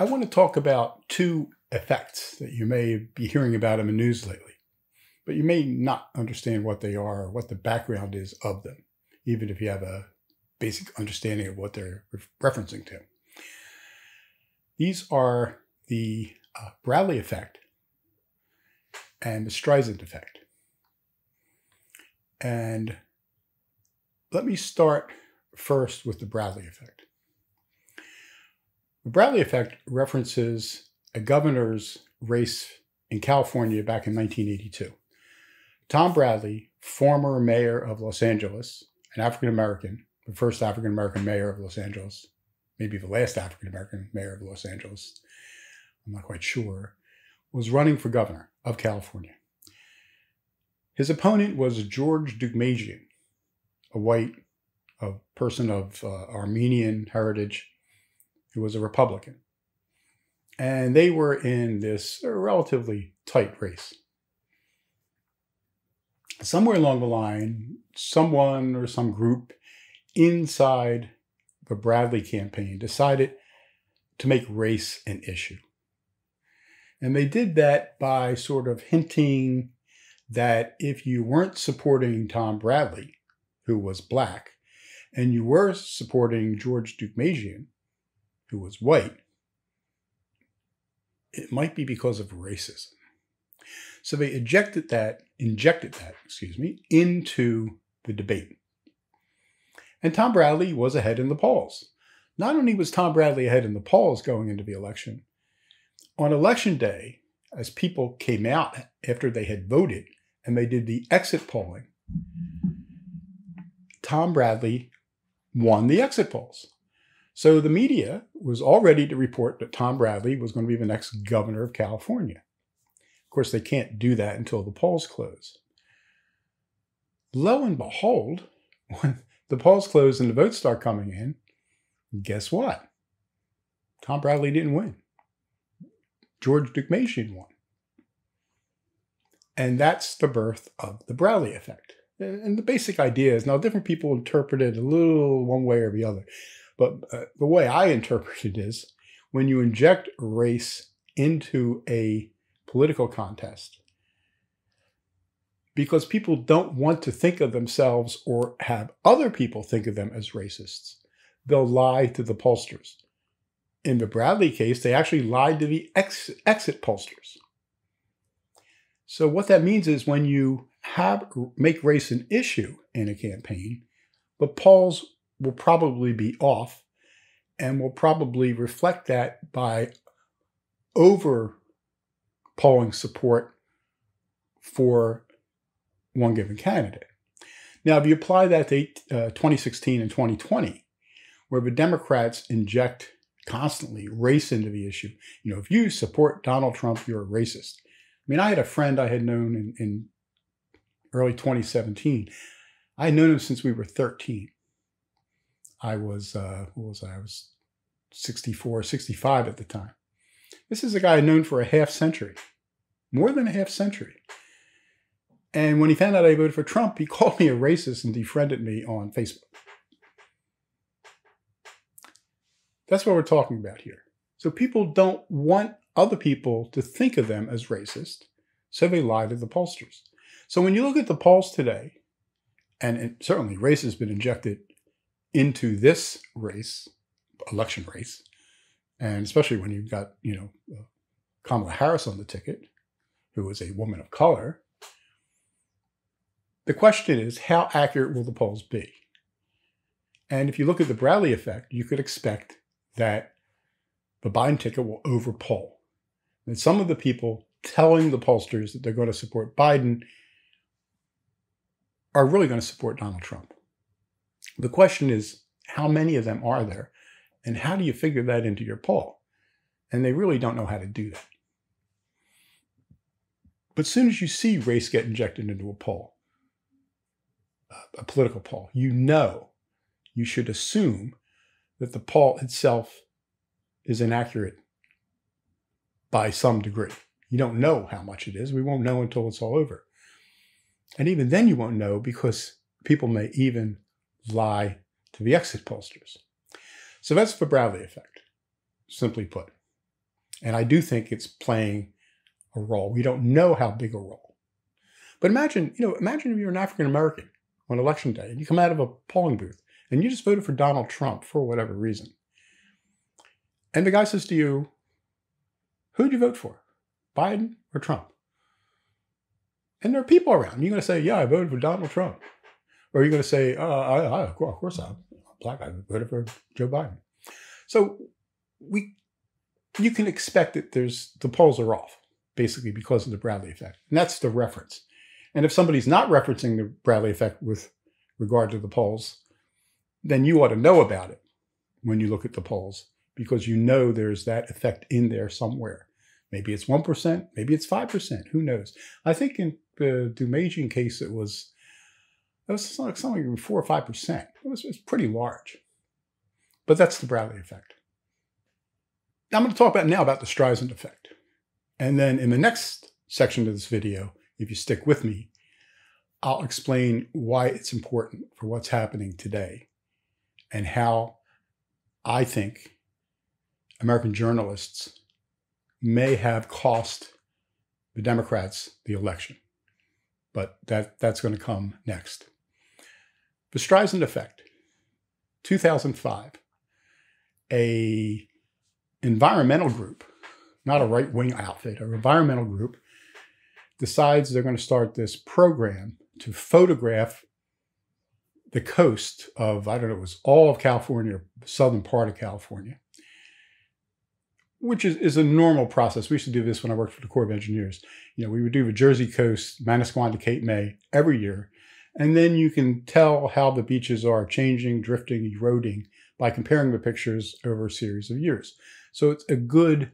I want to talk about two effects that you may be hearing about in the news lately, but you may not understand what they are or what the background is of them, even if you have a basic understanding of what they're referencing to. These are the uh, Bradley effect and the Streisand effect. And let me start first with the Bradley effect. The Bradley effect references a governor's race in California back in 1982. Tom Bradley, former mayor of Los Angeles, an African American, the first African American mayor of Los Angeles, maybe the last African American mayor of Los Angeles, I'm not quite sure, was running for governor of California. His opponent was George Deukmejian, a white a person of uh, Armenian heritage who was a Republican. And they were in this relatively tight race. Somewhere along the line, someone or some group inside the Bradley campaign decided to make race an issue. And they did that by sort of hinting that if you weren't supporting Tom Bradley, who was black, and you were supporting George Duke Deukmejian, who was white, it might be because of racism. So they ejected that, injected that, excuse me, into the debate. And Tom Bradley was ahead in the polls. Not only was Tom Bradley ahead in the polls going into the election, on election day, as people came out after they had voted and they did the exit polling, Tom Bradley won the exit polls. So the media was all ready to report that Tom Bradley was going to be the next governor of California. Of course, they can't do that until the polls close. Lo and behold, when the polls close and the votes start coming in, guess what? Tom Bradley didn't win. George Deukmejian won. And that's the birth of the Bradley effect. And the basic idea is now different people interpret it a little one way or the other. But uh, the way I interpret it is when you inject race into a political contest, because people don't want to think of themselves or have other people think of them as racists, they'll lie to the pollsters. In the Bradley case, they actually lied to the ex- exit pollsters. So what that means is when you have make race an issue in a campaign, the polls will probably be off and will probably reflect that by over polling support for one given candidate. Now, if you apply that to uh, 2016 and 2020, where the Democrats inject constantly race into the issue, you know, if you support Donald Trump, you're a racist. I mean, I had a friend I had known in, in early 2017. I had known him since we were 13. I was, uh, what was I? I was 64, 65 at the time. This is a guy known for a half century, more than a half century. And when he found out I voted for Trump, he called me a racist and defriended me on Facebook. That's what we're talking about here. So people don't want other people to think of them as racist, so they lie to the pollsters. So when you look at the polls today, and certainly race has been injected into this race, election race, and especially when you've got, you know, uh, Kamala Harris on the ticket, who is a woman of color, the question is how accurate will the polls be? And if you look at the Bradley effect, you could expect that the Biden ticket will overpoll. And some of the people telling the pollsters that they're going to support Biden are really going to support Donald Trump. The question is, how many of them are there? And how do you figure that into your poll? And they really don't know how to do that. But as soon as you see race get injected into a poll, a political poll, you know you should assume that the poll itself is inaccurate by some degree. You don't know how much it is. We won't know until it's all over. And even then, you won't know because people may even lie to the exit pollsters. So that's the Bradley effect, simply put. And I do think it's playing a role. We don't know how big a role. But imagine, you know, imagine if you're an African American on election day and you come out of a polling booth and you just voted for Donald Trump for whatever reason. And the guy says to you, Who'd you vote for? Biden or Trump? And there are people around. You're going to say, Yeah, I voted for Donald Trump. Or are you're going to say, uh, I, I, Of course, I'm black. I voted for Joe Biden. So we, you can expect that there's the polls are off, basically because of the Bradley effect. And that's the reference. And if somebody's not referencing the Bradley effect with regard to the polls, then you ought to know about it when you look at the polls because you know there's that effect in there somewhere. Maybe it's 1%, maybe it's 5%, who knows? I think in the Deukmejian case, it was, it was something like 4 or 5%. It was, it was pretty large. But that's the Bradley effect. I'm going to talk about now about the Streisand effect. And then in the next section of this video, if you stick with me, I'll explain why it's important for what's happening today and how I think American journalists may have cost the Democrats the election. But that, that's going to come next. The Streisand Effect, 2005, a environmental group, not a right-wing outfit, an environmental group, decides they're going to start this program to photograph the coast of, I don't know, it was all of California, southern part of California, which is, is a normal process. We used to do this when I worked for the Corps of Engineers. You know, we would do the Jersey coast, Manasquan to Cape May every year. And then you can tell how the beaches are changing, drifting, eroding by comparing the pictures over a series of years. So it's a good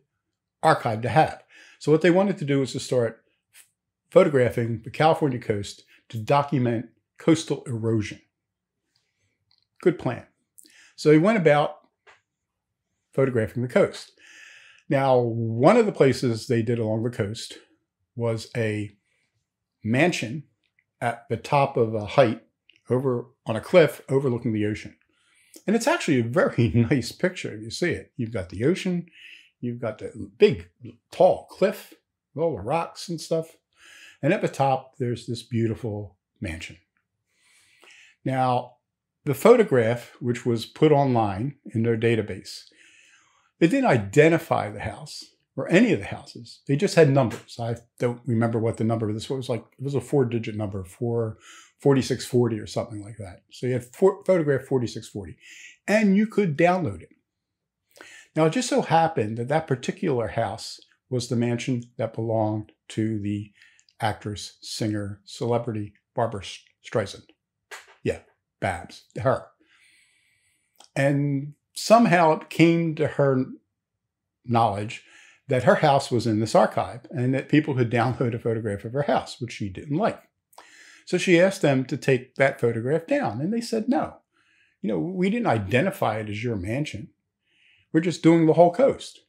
archive to have. So what they wanted to do was to start photographing the California coast to document coastal erosion. Good plan. So he went about photographing the coast. Now, one of the places they did along the coast was a mansion at the top of a height over on a cliff overlooking the ocean. And it's actually a very nice picture if you see it. You've got the ocean, you've got the big, tall cliff, all the rocks and stuff. And at the top, there's this beautiful mansion. Now, the photograph, which was put online in their database, it didn't identify the house or any of the houses. They just had numbers. I don't remember what the number of this was. Like it was a four-digit number, four, 4640 or something like that. So you had four, photograph 4640, and you could download it. Now, it just so happened that that particular house was the mansion that belonged to the actress, singer, celebrity Barbra Streisand. Yeah, Babs, her. And somehow it came to her knowledge that her house was in this archive and that people could download a photograph of her house, which she didn't like. So she asked them to take that photograph down, and they said no. You know, we didn't identify it as your mansion. We're just doing the whole coast.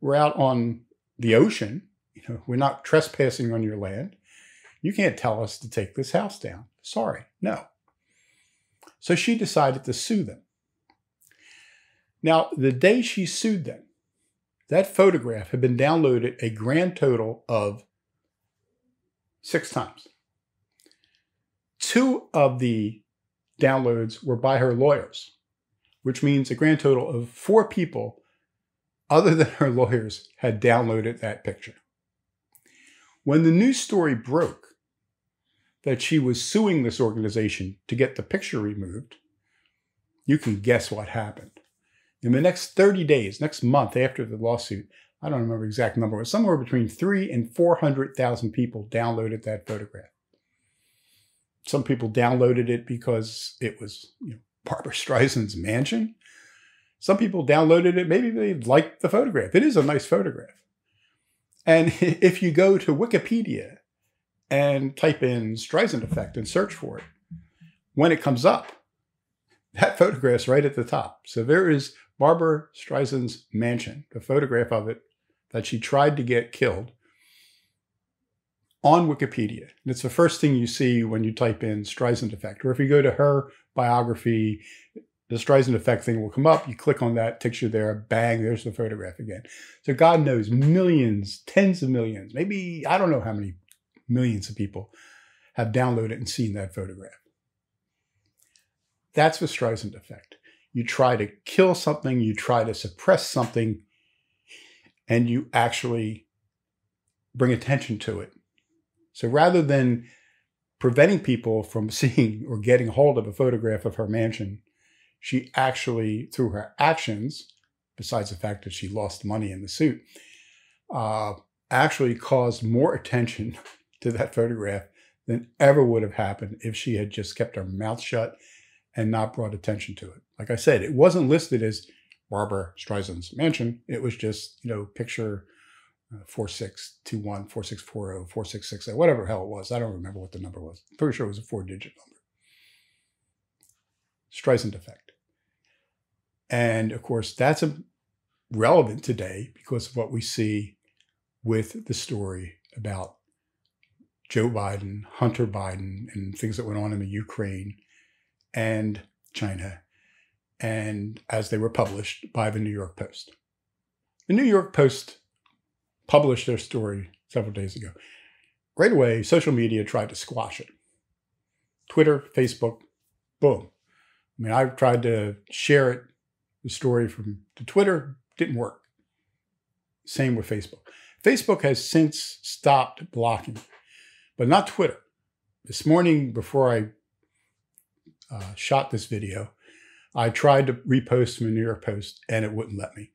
We're out on the ocean. You know, we're not trespassing on your land. You can't tell us to take this house down. Sorry, no. So she decided to sue them. Now, the day she sued them, that photograph had been downloaded a grand total of six times. Two of the downloads were by her lawyers, which means a grand total of four people other than her lawyers had downloaded that picture. When the news story broke that she was suing this organization to get the picture removed, you can guess what happened. In the next 30 days, next month after the lawsuit, I don't remember the exact number, but somewhere between three and 400,000 people downloaded that photograph. Some people downloaded it because it was you know, Barbra Streisand's mansion. Some people downloaded it, maybe they liked the photograph. It is a nice photograph. And if you go to Wikipedia and type in Streisand effect and search for it, when it comes up, that photograph's right at the top. So there is Barbra Streisand's mansion, the photograph of it that she tried to get killed on Wikipedia. And it's the first thing you see when you type in Streisand effect. Or if you go to her biography, the Streisand effect thing will come up. You click on that, you there, bang, there's the photograph again. So God knows millions, tens of millions, maybe I don't know how many millions of people have downloaded and seen that photograph. That's the Streisand effect. You try to kill something, you try to suppress something, and you actually bring attention to it. So rather than preventing people from seeing or getting hold of a photograph of her mansion, she actually, through her actions, besides the fact that she lost money in the suit, uh, actually caused more attention to that photograph than ever would have happened if she had just kept her mouth shut and not brought attention to it. Like I said, it wasn't listed as Barbra Streisand's mansion. It was just, you know, picture uh, 4621, 4640, 4660, whatever hell it was. I don't remember what the number was. I'm pretty sure it was a four digit number. Streisand effect. And of course, that's a, relevant today because of what we see with the story about Joe Biden, Hunter Biden, and things that went on in the Ukraine and China, and as they were published by the New York Post. The New York Post published their story several days ago. Right away, social media tried to squash it. Twitter, Facebook, boom. I mean, I tried to share it, the story from to Twitter, didn't work. Same with Facebook. Facebook has since stopped blocking, but not Twitter. This morning, before I uh, shot this video, I tried to repost from New York Post and it wouldn't let me.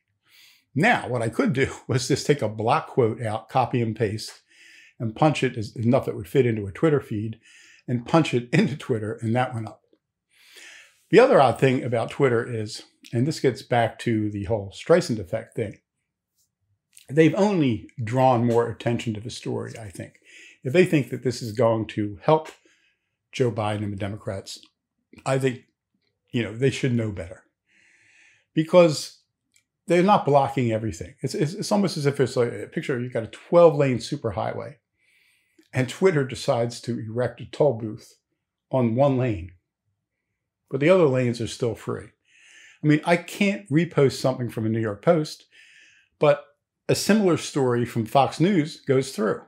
Now, what I could do was just take a block quote out, copy and paste, and punch it as enough that would fit into a Twitter feed and punch it into Twitter, and that went up. The other odd thing about Twitter is, and this gets back to the whole Streisand effect thing, they've only drawn more attention to the story, I think. If they think that this is going to help Joe Biden and the Democrats, I think, you know, they should know better. Because they're not blocking everything. It's, it's, it's almost as if it's like a picture, you've got a 12 lane superhighway and Twitter decides to erect a toll booth on one lane, but the other lanes are still free. I mean, I can't repost something from a New York Post, but a similar story from Fox News goes through.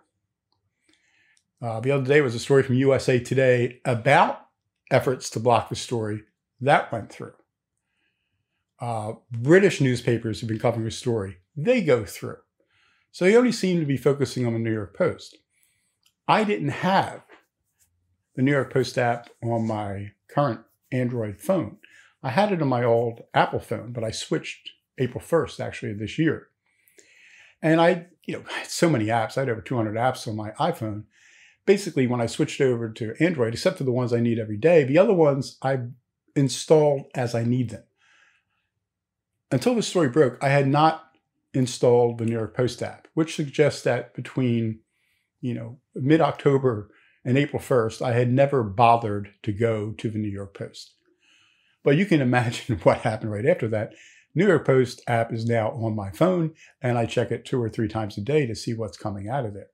Uh, the other day was a story from USA Today about efforts to block the story. That went through uh, British newspapers who've been covering the story, they go through. So they only seem to be focusing on the New York Post. I didn't have the New York Post app on my current Android phone. I had it on my old Apple phone, but I switched April 1st, actually, this year. And I, you know, had so many apps. I had over 200 apps on my iPhone. Basically, when I switched over to Android, except for the ones I need every day, the other ones I install as I need them until the story broke, I had not installed the New York Post app, which suggests that between, you know, mid October and April 1st, I had never bothered to go to the New York Post. But you can imagine what happened right after that. New York Post app is now on my phone, and I check it two or three times a day to see what's coming out of there.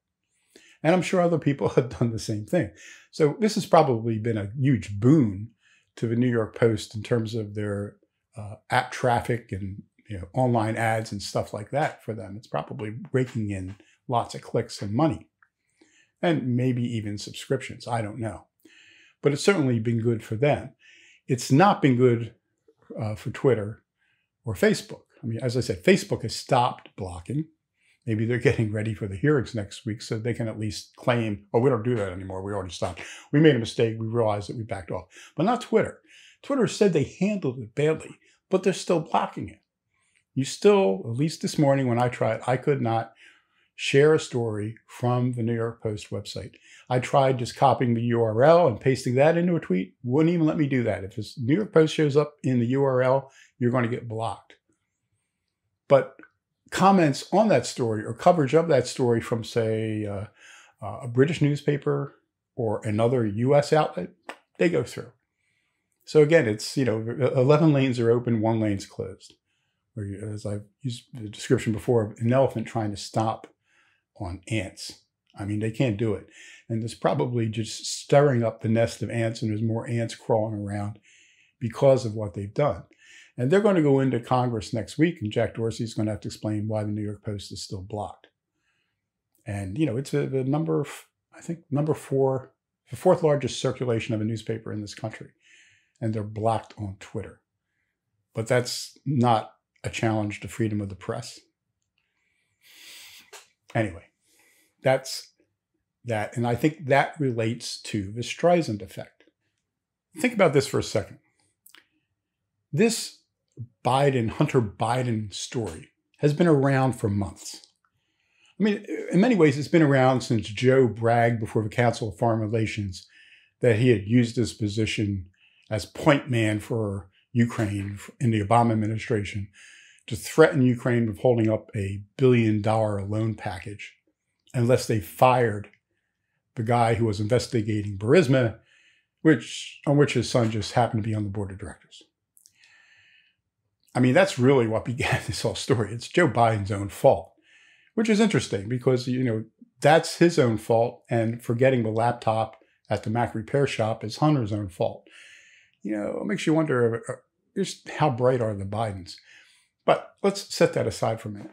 And I'm sure other people have done the same thing. So this has probably been a huge boon to the New York Post in terms of their uh, app traffic and you know, online ads and stuff like that for them. It's probably raking in lots of clicks and money, and maybe even subscriptions. I don't know, but it's certainly been good for them. It's not been good uh, for Twitter or Facebook. I mean, as I said, Facebook has stopped blocking. Maybe they're getting ready for the hearings next week so they can at least claim, oh, we don't do that anymore. We already stopped. We made a mistake. We realized that we backed off. But not Twitter. Twitter said they handled it badly but they're still blocking it. You still, at least this morning when I tried, I could not share a story from the New York Post website. I tried just copying the URL and pasting that into a tweet. Wouldn't even let me do that. If this New York Post shows up in the URL, you're going to get blocked. But comments on that story or coverage of that story from, say, uh, uh, a British newspaper or another U.S. outlet, they go through. So again, it's, you know, 11 lanes are open, one lane's closed. Or as I've used the description before, an elephant trying to stop on ants. I mean, they can't do it. And it's probably just stirring up the nest of ants, and there's more ants crawling around because of what they've done. And they're going to go into Congress next week, and Jack Dorsey's going to have to explain why the New York Post is still blocked. And, you know, it's a, the number, I think, number four, the fourth largest circulation of a newspaper in this country. And they're blocked on Twitter. But that's not a challenge to freedom of the press. Anyway, that's that. And I think that relates to the Streisand effect. Think about this for a second. This Biden, Hunter Biden story has been around for months. I mean, in many ways, it's been around since Joe bragged before the Council of Foreign Relations that he had used his position as point man for Ukraine in the Obama administration to threaten Ukraine with holding up a billion dollar loan package unless they fired the guy who was investigating Burisma, which on which his son just happened to be on the board of directors. I mean, that's really what began this whole story. It's Joe Biden's own fault, which is interesting because, you know, that's his own fault. And forgetting the laptop at the Mac repair shop is Hunter's own fault. You know, it makes you wonder uh, just how bright are the Bidens. But let's set that aside for a minute.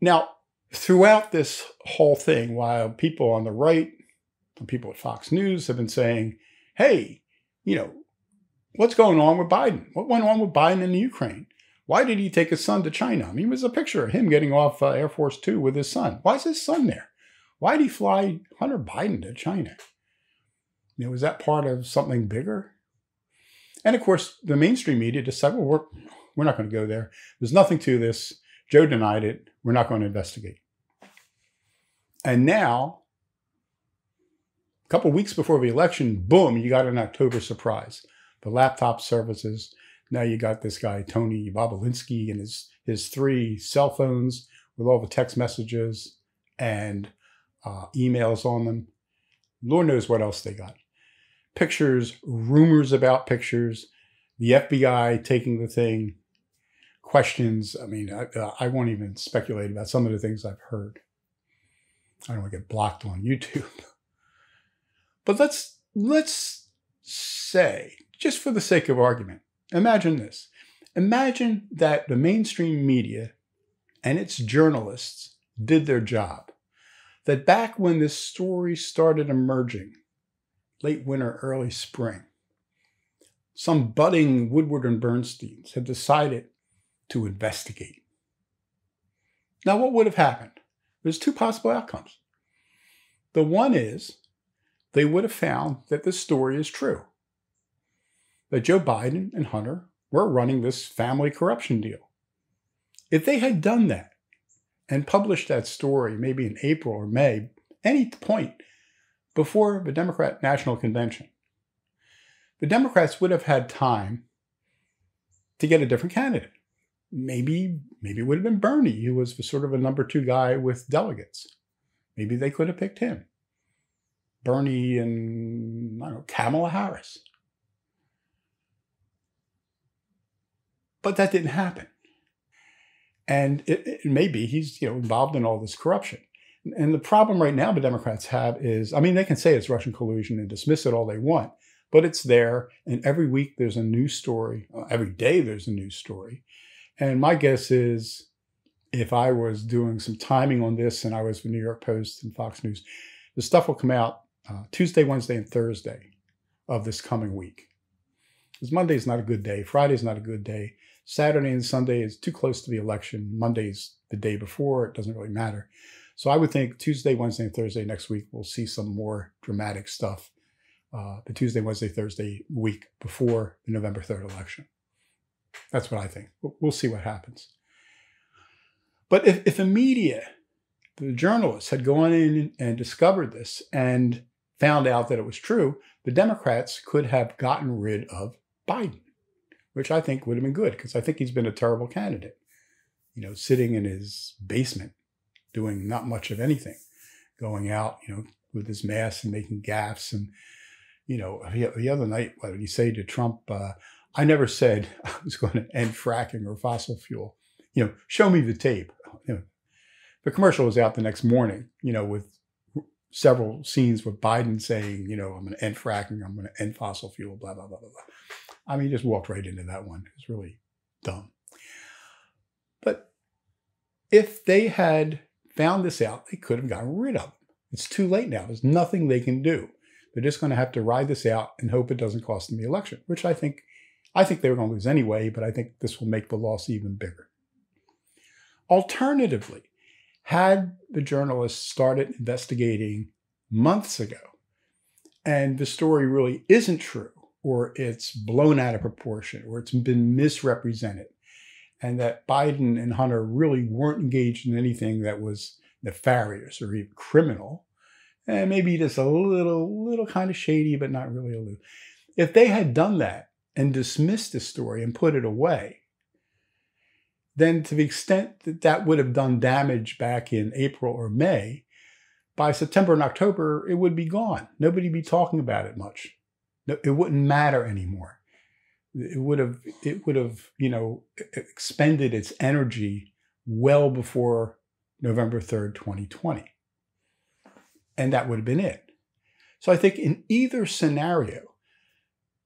Now, throughout this whole thing, while people on the right, and people at Fox News have been saying, hey, you know, what's going on with Biden? What went on with Biden in the Ukraine? Why did he take his son to China? I mean, there's a picture of him getting off uh, Air Force Two with his son. Why is his son there? Why did he fly Hunter Biden to China? You know, was that part of something bigger? And of course, the mainstream media decided, well, we're, we're not going to go there. There's nothing to this. Joe denied it. We're not going to investigate. And now, a couple weeks before the election, boom, you got an October surprise the laptop services. Now you got this guy, Tony Bobulinski, and his, his three cell phones with all the text messages and uh, emails on them. Lord knows what else they got. Pictures, rumors about pictures, the FBI taking the thing, questions. I mean, I, uh, I won't even speculate about some of the things I've heard. I don't want to get blocked on YouTube. But let's let's say just for the sake of argument, imagine this. Imagine that the mainstream media and its journalists did their job. That back when this story started emerging, late winter, early spring, some budding Woodward and Bernsteins had decided to investigate. Now, what would have happened? There's two possible outcomes. The one is they would have found that this story is true that Joe Biden and Hunter were running this family corruption deal. If they had done that and published that story maybe in April or May, any point before the Democrat National Convention, the Democrats would have had time to get a different candidate. Maybe, maybe it would have been Bernie, who was sort of a number two guy with delegates. Maybe they could have picked him. Bernie and I don't know, Kamala Harris. But that didn't happen. And it, it maybe he's you know involved in all this corruption. And the problem right now the Democrats have is, I mean, they can say it's Russian collusion and dismiss it all they want, but it's there. And every week there's a new story. Uh, every day there's a new story. And my guess is if I was doing some timing on this and I was the New York Post and Fox News, the stuff will come out uh, Tuesday, Wednesday, and Thursday of this coming week. Because Monday's not a good day. Friday's not a good day. Saturday and Sunday is too close to the election. Monday's the day before. It doesn't really matter. So I would think Tuesday, Wednesday, and Thursday next week, we'll see some more dramatic stuff. Uh, the Tuesday, Wednesday, Thursday week before the November 3rd election. That's what I think. We'll see what happens. But if, if the media, the journalists had gone in and discovered this and found out that it was true, the Democrats could have gotten rid of Biden which I think would have been good because I think he's been a terrible candidate. You know, sitting in his basement doing not much of anything, going out, you know, with his mask and making gaffes. And, you know, the other night, what did he say to Trump? Uh, I never said I was going to end fracking or fossil fuel. You know, show me the tape. You know, the commercial was out the next morning, you know, with several scenes with Biden saying, you know, I'm going to end fracking, I'm going to end fossil fuel, blah, blah, blah, blah, blah. I mean, he just walked right into that one. It's really dumb. But if they had found this out, they could have gotten rid of it. It's too late now. There's nothing they can do. They're just going to have to ride this out and hope it doesn't cost them the election, which I think I think they were going to lose anyway, but I think this will make the loss even bigger. Alternatively, had the journalists started investigating months ago and the story really isn't true, or it's blown out of proportion, or it's been misrepresented, and that Biden and Hunter really weren't engaged in anything that was nefarious or even criminal, and maybe just a little, little kind of shady, but not really a little. If they had done that and dismissed the story and put it away, then to the extent that that would have done damage back in April or May, by September and October, it would be gone. Nobody would be talking about it much. It wouldn't matter anymore. It would have, it would have, you know, expended its energy well before November 3rd, 2020. And that would have been it. So I think in either scenario,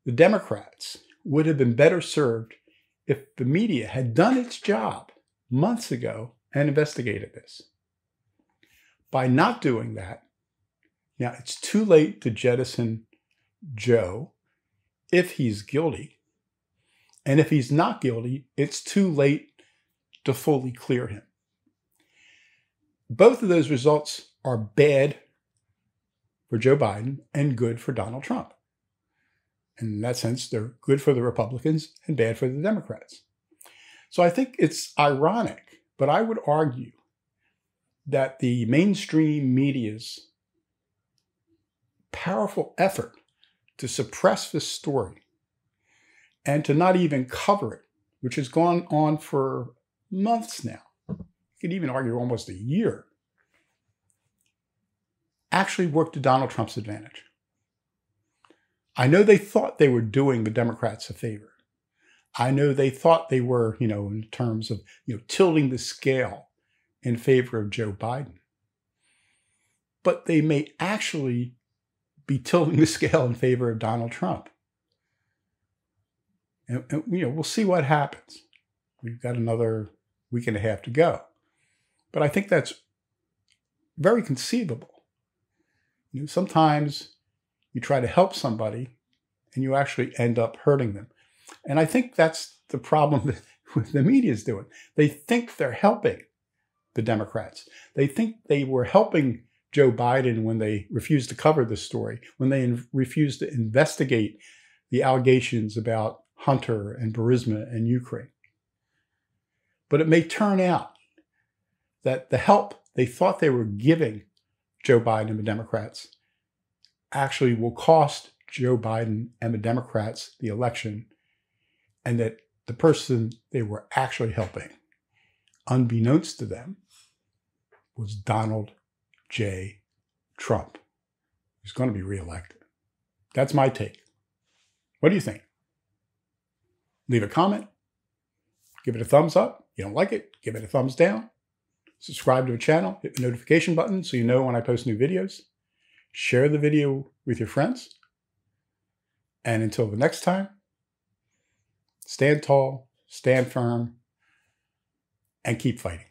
the Democrats would have been better served if the media had done its job months ago and investigated this. By not doing that, now it's too late to jettison Joe if he's guilty. And if he's not guilty, it's too late to fully clear him. Both of those results are bad for Joe Biden and good for Donald Trump. And in that sense, they're good for the Republicans and bad for the Democrats. So I think it's ironic, but I would argue that the mainstream media's powerful effort to suppress this story and to not even cover it, which has gone on for months now, you could even argue almost a year, actually worked to Donald Trump's advantage. I know they thought they were doing the Democrats a favor. I know they thought they were, you know, in terms of, you know, tilting the scale in favor of Joe Biden. But they may actually be tilting the scale in favor of Donald Trump. And, and, you know, we'll see what happens. We've got another week and a half to go. But I think that's very conceivable. You know, sometimes you try to help somebody and you actually end up hurting them. And I think that's the problem that the media is doing. They think they're helping the Democrats. They think they were helping Joe Biden when they refused to cover this story, when they in, refused to investigate the allegations about Hunter and Burisma and Ukraine. But it may turn out that the help they thought they were giving Joe Biden and the Democrats actually will cost Joe Biden and the Democrats the election, and that the person they were actually helping, unbeknownst to them, was Donald J. Trump, who's going to be reelected. That's my take. What do you think? Leave a comment. Give it a thumbs up. You don't like it, give it a thumbs down. Subscribe to the channel. Hit the notification button so you know when I post new videos. Share the video with your friends. And until the next time, stand tall, stand firm, and keep fighting.